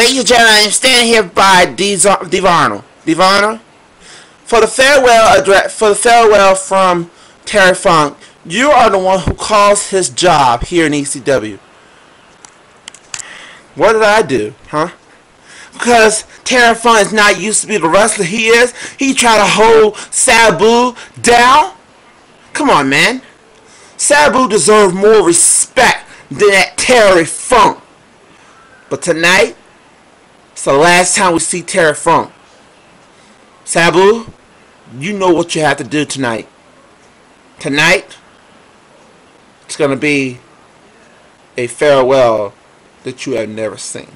Ladies and gentlemen, I'm standing here by Devon. Devon, for the farewell address, for the farewell from Terry Funk, you are the one who caused his job here in ECW. What did I do, huh? Because Terry Funk is not used to be the wrestler he is. He tried to hold Sabu down. Come on, man. Sabu deserves more respect than that Terry Funk. But tonight, it's the last time we see Terry Funk. Sabu, you know what you have to do tonight. Tonight, it's going to be a farewell that you have never seen.